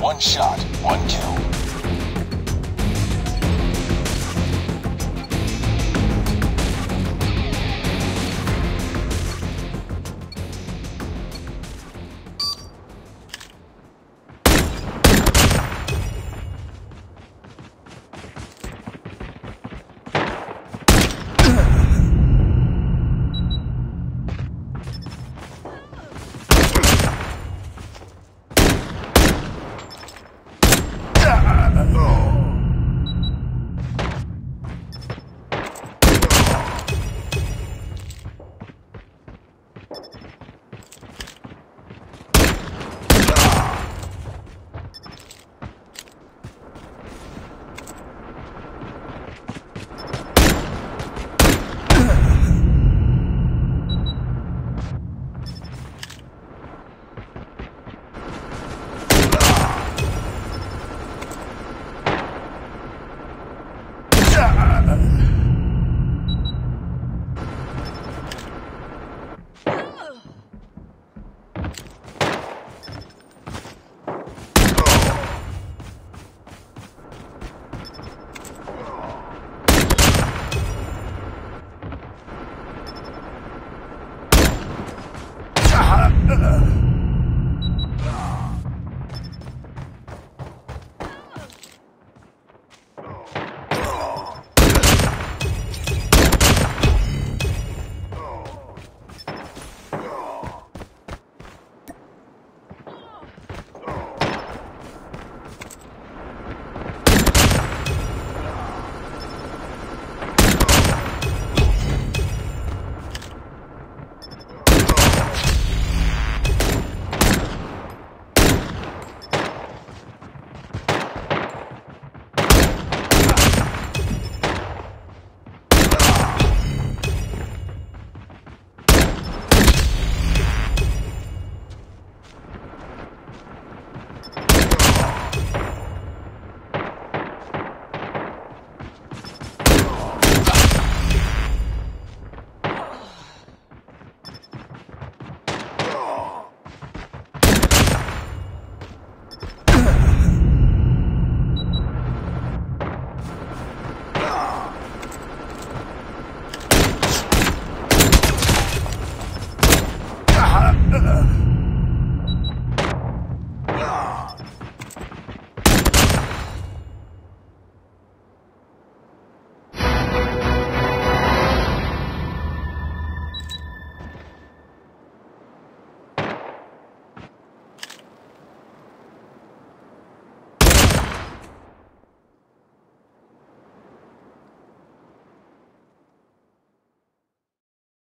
One shot, one kill. Uh -uh.